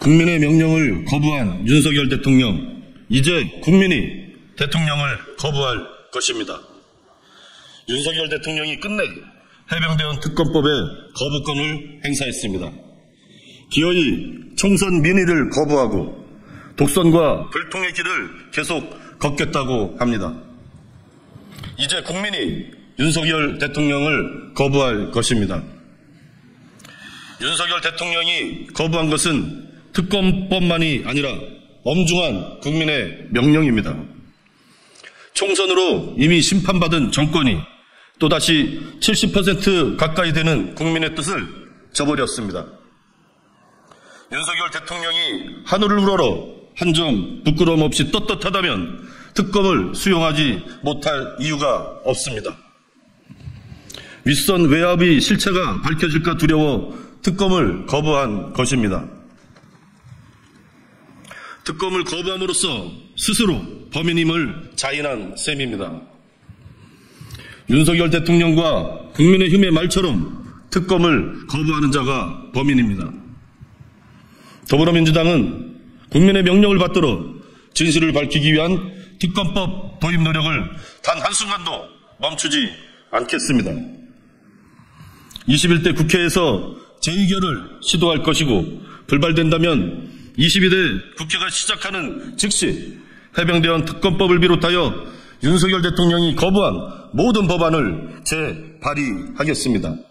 국민의 명령을 거부한 윤석열 대통령, 이제 국민이 대통령을 거부할 것입니다. 윤석열 대통령이 끝내 해병대원 특검법의 거부권을 행사했습니다. 기어이 총선 민의를 거부하고 독선과 불통의 길을 계속 걷겠다고 합니다. 이제 국민이 윤석열 대통령을 거부할 것입니다. 윤석열 대통령이 거부한 것은 특검법만이 아니라 엄중한 국민의 명령입니다. 총선으로 이미 심판받은 정권이 또다시 70% 가까이 되는 국민의 뜻을 저버렸습니다. 윤석열 대통령이 하늘을 우러러 한 점 부끄러움 없이 떳떳하다면 특검을 수용하지 못할 이유가 없습니다. 윗선 외압이 실체가 밝혀질까 두려워 특검을 거부한 것입니다. 특검을 거부함으로써 스스로 범인임을 자인한 셈입니다. 윤석열 대통령과 국민의힘의 말처럼 특검을 거부하는 자가 범인입니다. 더불어민주당은 국민의 명령을 받들어 진실을 밝히기 위한 특검법 도입 노력을 단 한순간도 멈추지 않겠습니다. 21대 국회에서 재의결을 시도할 것이고 불발된다면 22대 국회가 시작하는 즉시 해병대원 특검법을 비롯하여 윤석열 대통령이 거부한 모든 법안을 재발의하겠습니다.